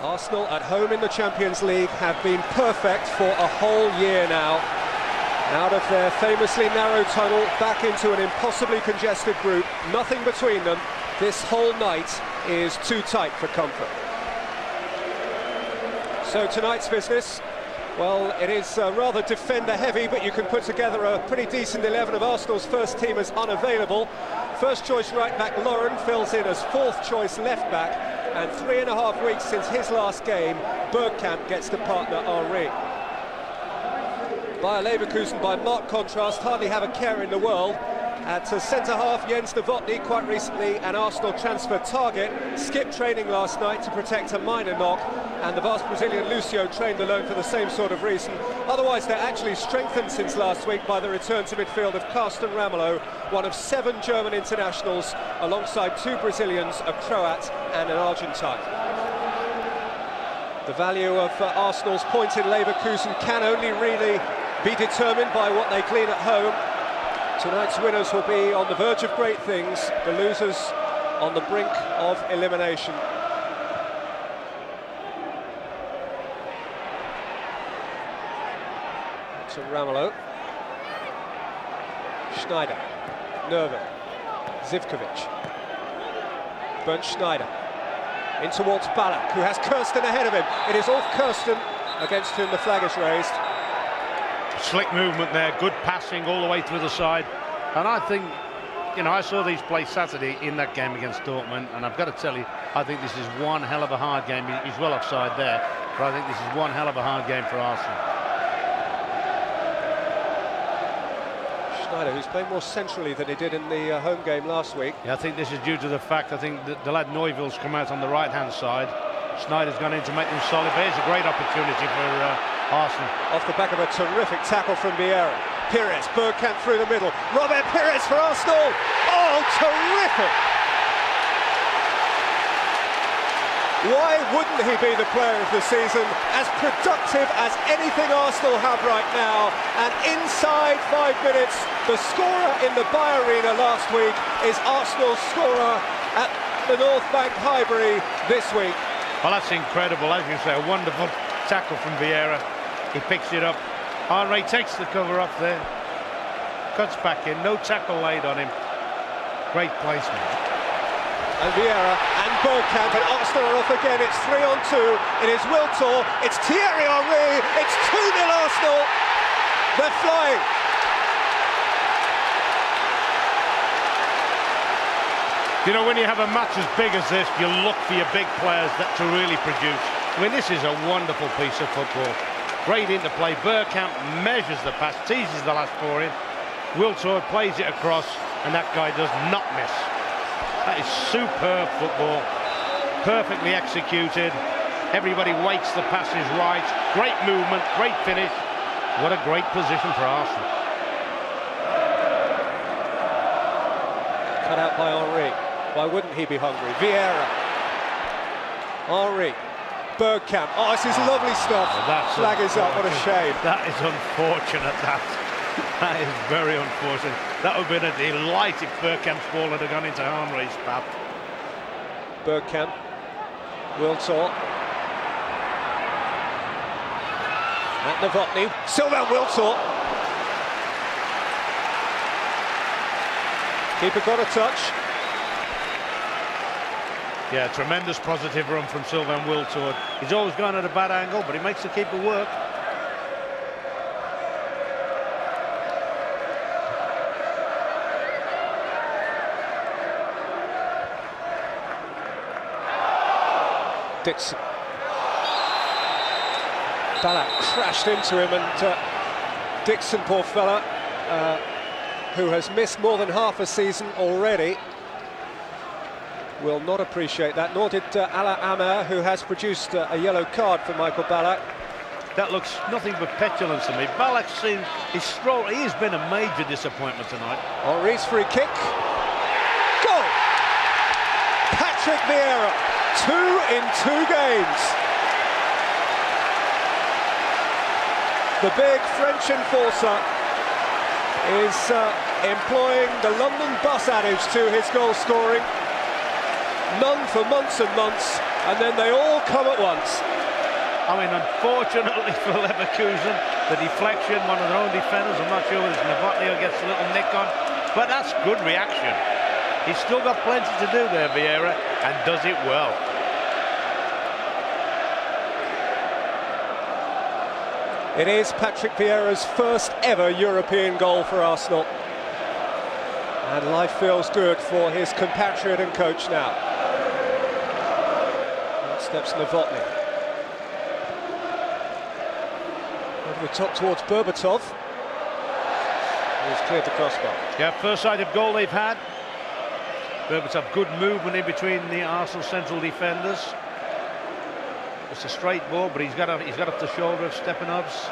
Arsenal at home in the Champions League have been perfect for a whole year now. Out of their famously narrow tunnel, back into an impossibly congested group, nothing between them. This whole night is too tight for comfort. So tonight's business, well, it is uh, rather defender-heavy, but you can put together a pretty decent 11 of Arsenal's first team as unavailable. First choice right-back Lauren fills in as fourth choice left-back, and three and a half weeks since his last game, Bergkamp gets to partner Henry. Bayer Leverkusen, by marked contrast, hardly have a care in the world. At uh, centre-half, Jens Nowotny, quite recently an Arsenal transfer target, skipped training last night to protect a minor knock, and the vast Brazilian Lucio trained alone for the same sort of reason. Otherwise, they're actually strengthened since last week by the return to midfield of Carsten Ramelow, one of seven German internationals, alongside two Brazilians, a Croat and an Argentine. The value of uh, Arsenal's point in Leverkusen can only really be determined by what they glean at home. Tonight's winners will be on the verge of great things, the losers on the brink of elimination. To Ramelow. Schneider. Nerven. Zivkovic. Bernd Schneider. In towards Ballack, who has Kirsten ahead of him. It is off Kirsten, against whom the flag is raised. Slick movement there, good passing all the way through the side. And I think, you know, I saw these play Saturday in that game against Dortmund, and I've got to tell you, I think this is one hell of a hard game. He's well offside there, but I think this is one hell of a hard game for Arsenal. Schneider, who's playing more centrally than he did in the uh, home game last week. Yeah, I think this is due to the fact, I think the lad Neuville's come out on the right-hand side. Schneider's gone in to make them solid, but it's a great opportunity for uh, Arsenal. Off the back of a terrific tackle from Vieira. Pires, Bergkamp through the middle. Robert Pires for Arsenal. Oh, terrific! Why wouldn't he be the player of the season? As productive as anything Arsenal have right now. And inside five minutes, the scorer in the Bay Arena last week is Arsenal's scorer at the North Bank Highbury this week. Well, that's incredible, as you say, a wonderful tackle from Vieira. He picks it up. Henry takes the cover off there. Cuts back in, no tackle laid on him. Great placement. And Vieira and Bergkamp and Arsenal are off again. It's three on two. It is Wiltord. It's Thierry Henry. It's 2-0 Arsenal. They're flying. You know, when you have a match as big as this, you look for your big players that to really produce. I mean, this is a wonderful piece of football. Great interplay. Bergkamp measures the pass, teases the last four in. Wiltord plays it across, and that guy does not miss. That is superb football. Perfectly executed. Everybody waits the passes right. Great movement, great finish. What a great position for Arsenal. Cut out by Henry. Why wouldn't he be hungry? Vieira. Henry. Bergkamp. Oh, this is lovely stuff. That's Flag is up, what a shame. That is unfortunate, that. That is very unfortunate. That would have been a delight if Bergkamp's ball had gone into Henry's path. Bergkamp. Wiltord. At Nowotny. Sylvain Wiltord. Keeper got a touch. Yeah, tremendous positive run from Sylvain Wiltord. He's always gone at a bad angle, but he makes the keeper work. Dixon. Ballack crashed into him and uh, Dixon, poor fella, uh, who has missed more than half a season already, will not appreciate that, nor did uh, Ala Amer, who has produced uh, a yellow card for Michael Ballack. That looks nothing but petulance to me. Ballack seems, his stroll, he has been a major disappointment tonight. Henry's free kick. Goal! Patrick Vieira, two in two games. The big French enforcer is uh, employing the London bus adage to his goal scoring. None for months and months, and then they all come at once. I mean, unfortunately for Leverkusen, the deflection, one of their own defenders, I'm not sure whether it's Nowotny gets a little nick on, but that's good reaction. He's still got plenty to do there, Vieira, and does it well. It is Patrick Vieira's first ever European goal for Arsenal. And life feels good for his compatriot and coach now. Steps Nowotny. Over the top towards Berbatov. He's cleared the crossbar. Yeah, first sight of goal they've had. Berbatov, good movement in between the Arsenal central defenders. It's a straight ball, but he's got a, he's got up the shoulder of Stepanovs.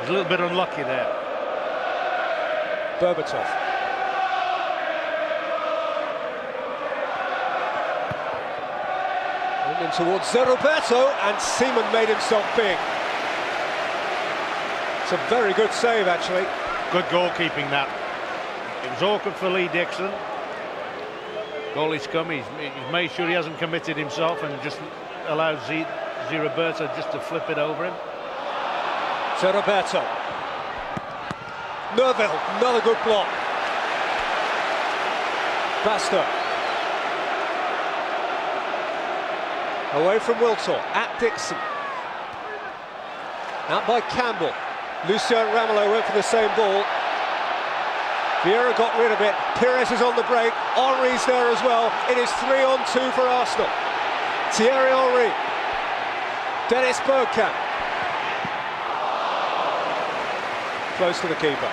He's a little bit unlucky there. Berbatov. In towards Roberto, and Seaman made himself big. It's a very good save, actually. Good goalkeeping, that. It was awkward for Lee Dixon. Goalie's come, he's, he's, made sure he hasn't committed himself and just allowed Z, Zé Roberto just to flip it over him. To Roberto. Neuville, another good block. Basturk. Away from Wiltord, at Dixon. Out by Campbell. Lucien Ramelow went for the same ball. Vieira got rid of it. Pires is on the break. Henry's there as well. It is three on two for Arsenal. Thierry Henry. Dennis Bergkamp. Close to the keeper.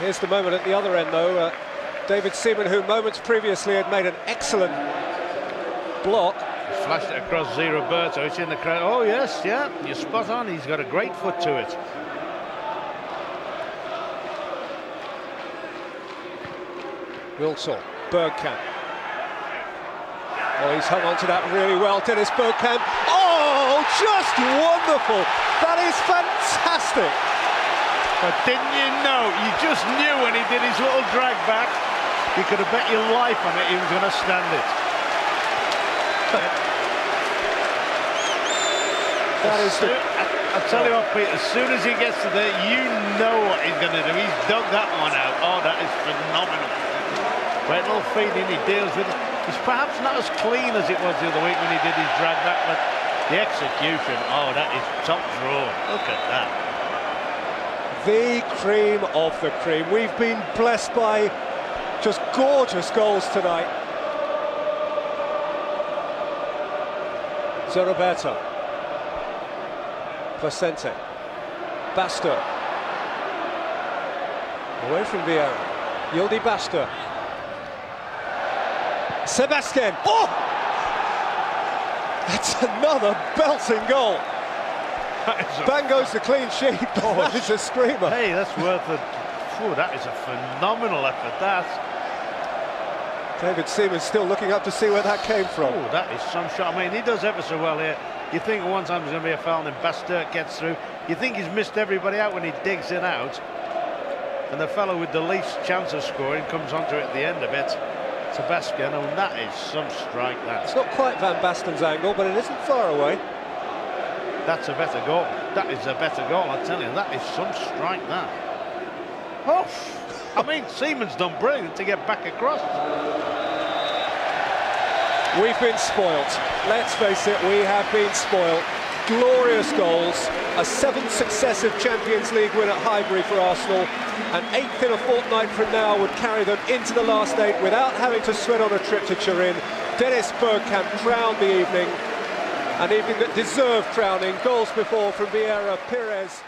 Here's the moment at the other end, though. Uh, David Seaman, who moments previously had made an excellent block. Flashed it across Zé Roberto. It's in the crowd. Oh, yes, yeah. You're spot on. He's got a great foot to it. Wiltord, Bergkamp. Oh, he's hung on to that really well, Dennis Bergkamp. Oh, just wonderful. That is fantastic. But didn't you know, you just knew when he did his little drag back, you could have bet your life on it he was going to stand it. That is the... I'll tell you what, Pete, as soon as he gets to there, you know what he's going to do. He's dug that one out. Oh, that is phenomenal. Great little feeding he deals with it. It's perhaps not as clean as it was the other week when he did his drag back, but the execution, oh, that is top draw. Look at that. The cream of the cream. We've been blessed by just gorgeous goals tonight. Roberto. Placente. Basturk. Away from Vieira. Yildi Basturk. Sebescen. Oh! That's another belting goal. Bang goes the clean sheet. Oh, that is a screamer. Hey, that's worth it. Oh, that is a phenomenal effort, that. David Seaman's still looking up to see where that came from. Oh, that is some shot. I mean, he does ever so well here. You think one time there's going to be a foul and then Basturk gets through. You think he's missed everybody out when he digs it out. And the fellow with the least chance of scoring comes onto it at the end of it. Sebescen, and that is some strike, that. It's not quite Van Basten's angle, but it isn't far away. That's a better goal. That is a better goal, I tell you. That is some strike, that. Oh, I mean, Seaman's done brilliant to get back across. We've been spoilt. Let's face it, we have been spoilt. Glorious goals, a seventh successive Champions League win at Highbury for Arsenal, an eighth in a fortnight from now would carry them into the last eight without having to sweat on a trip to Turin. Dennis Bergkamp crowned the evening, an evening that deserved crowning. Goals before from Vieira, Pires,